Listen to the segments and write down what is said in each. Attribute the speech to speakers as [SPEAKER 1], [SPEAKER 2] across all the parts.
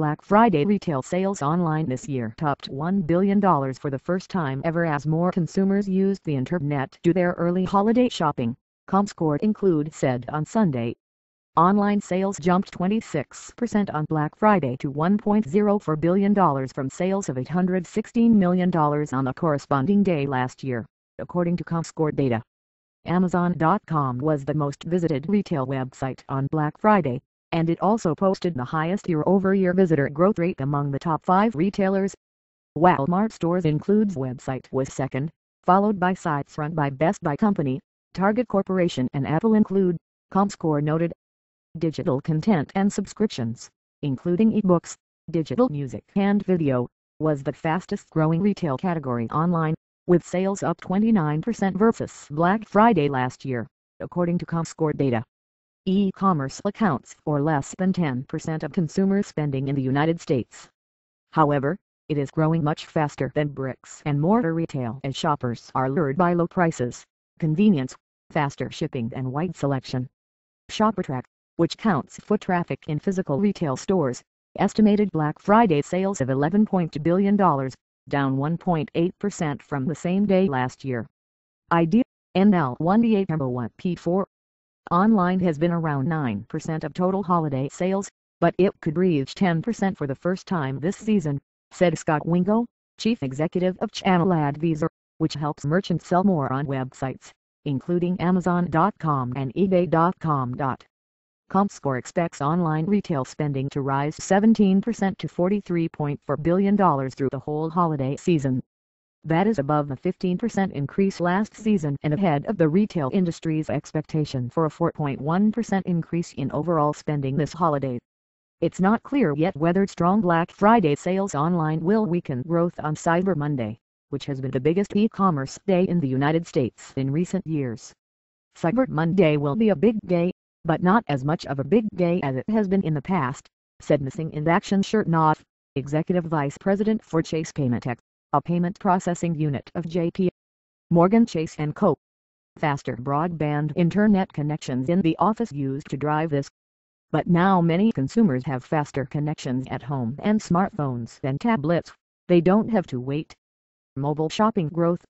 [SPEAKER 1] Black Friday retail sales online this year topped $1 billion for the first time ever as more consumers used the internet to do their early holiday shopping, ComScore Include said on Sunday. Online sales jumped 26% on Black Friday to $1.04 billion from sales of $816 million on the corresponding day last year, according to ComScore data. Amazon.com was the most visited retail website on Black Friday, and it also posted the highest year-over-year visitor growth rate among the top five retailers. Walmart stores includes website was second, followed by sites run by Best Buy Company, Target Corporation and Apple include, ComScore noted. Digital content and subscriptions, including ebooks, digital music and video, was the fastest growing retail category online, with sales up 29% versus Black Friday last year, according to ComScore data. E-commerce accounts for less than 10% of consumer spending in the United States. However, it is growing much faster than bricks and mortar retail as shoppers are lured by low prices, convenience, faster shipping and wide selection. ShopperTrak, which counts foot traffic in physical retail stores, estimated Black Friday sales of $11.2 billion, down 1.8% from the same day last year. Idea, NL1DHM1P4 Online has been around 9% of total holiday sales, but it could reach 10% for the first time this season, said Scott Wingo, chief executive of Channel Advisor, which helps merchants sell more on websites, including Amazon.com and eBay.com. ComScore expects online retail spending to rise 17% to $43.4 billion through the whole holiday season. That is above the 15% increase last season and ahead of the retail industry's expectation for a 4.1% increase in overall spending this holiday. It's not clear yet whether strong Black Friday sales online will weaken growth on Cyber Monday, which has been the biggest e-commerce day in the United States in recent years. Cyber Monday will be a big day, but not as much of a big day as it has been in the past, said Missing in Action Chernoff, Executive Vice President for Chase Paymentech a payment processing unit of JP Morgan Chase & Co. Faster broadband internet connections in the office used to drive this. But now many consumers have faster connections at home and smartphones and tablets. They don't have to wait. Mobile shopping growth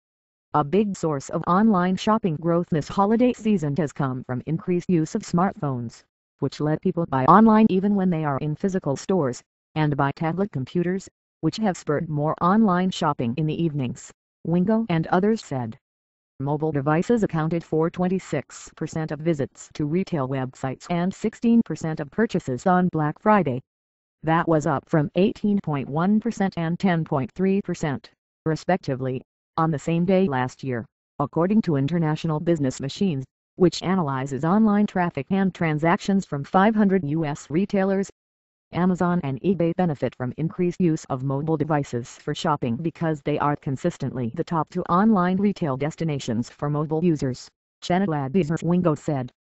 [SPEAKER 1] A big source of online shopping growth this holiday season has come from increased use of smartphones, which let people buy online even when they are in physical stores, and buy tablet computers, which have spurred more online shopping in the evenings, Wingo and others said. Mobile devices accounted for 26% of visits to retail websites and 16% of purchases on Black Friday. That was up from 18.1% and 10.3%, respectively, on the same day last year, according to International Business Machines, which analyzes online traffic and transactions from 500 U.S. retailers Amazon and eBay benefit from increased use of mobile devices for shopping because they are consistently the top two online retail destinations for mobile users, Channel Advisor's Wingo said.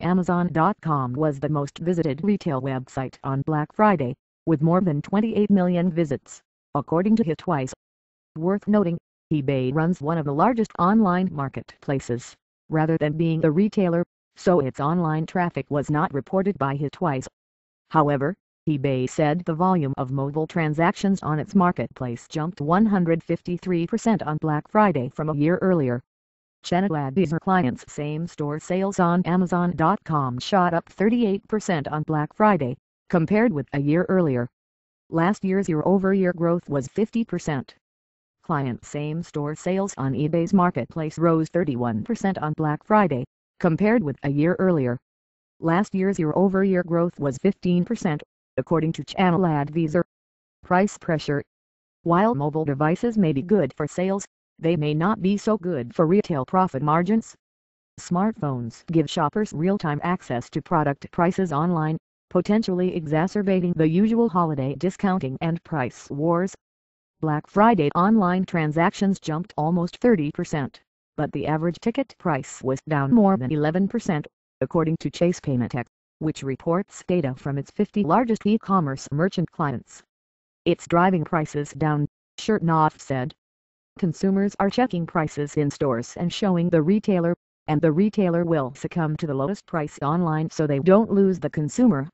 [SPEAKER 1] Amazon.com was the most visited retail website on Black Friday, with more than 28 million visits, according to Hitwise. Worth noting, eBay runs one of the largest online marketplaces, rather than being a retailer, so its online traffic was not reported by Hitwise. However, eBay said the volume of mobile transactions on its marketplace jumped 153% on Black Friday from a year earlier. Chanel clients' same-store sales on Amazon.com shot up 38% on Black Friday, compared with a year earlier. Last year's year-over-year growth was 50%. Client same-store sales on eBay's marketplace rose 31% on Black Friday, compared with a year earlier. Last year's year-over-year growth was 15% according to Channel Advisor. Price pressure. While mobile devices may be good for sales, they may not be so good for retail profit margins. Smartphones give shoppers real-time access to product prices online, potentially exacerbating the usual holiday discounting and price wars. Black Friday online transactions jumped almost 30%, but the average ticket price was down more than 11%, according to Chase Paymentech which reports data from its 50 largest e-commerce merchant clients. It's driving prices down, Chernoff said. Consumers are checking prices in stores and showing the retailer, and the retailer will succumb to the lowest price online so they don't lose the consumer.